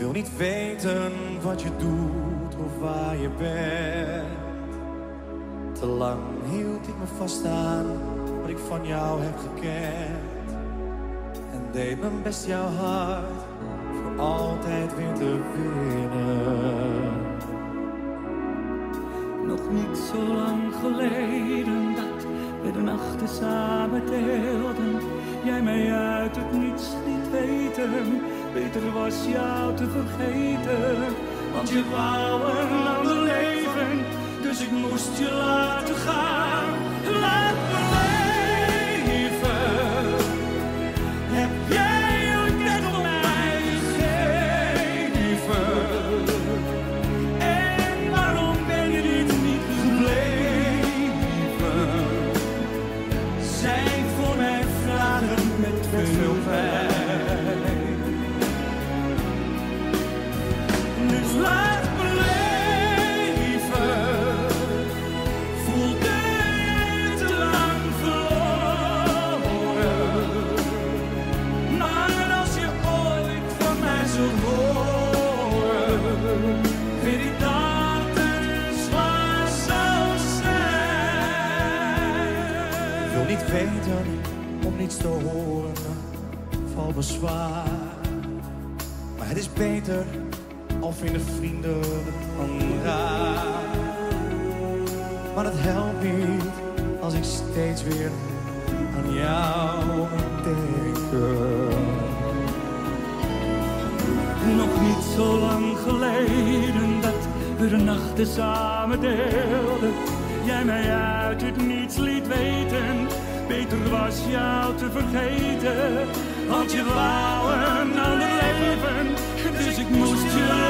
wil niet weten wat je doet of waar je bent. Te lang hield ik me vast aan wat ik van jou heb gekend. En deed mijn best jouw hart voor altijd weer te winnen. Nog niet zo lang geleden dat we de nachten samen deelden. Jij mij uit het. Beter was jou te vergeten. Want je wou een ander leven. Dus ik moest je laten gaan. Laat me leven. Heb jij ooit net om mij gegeven? En waarom ben je dit niet gebleven? Zijn voor mij vragen met veel niet weten om niets te horen, val me zwaar. Maar het is beter al vinden vrienden dan raar. Maar het helpt niet als ik steeds weer aan jou denken. Nog niet zo lang geleden dat we de nachten samen deelden. Jij mij uit het niets liet weten. Beter was jou te vergeten. Want je wou een ander leven. Dus ik moest je.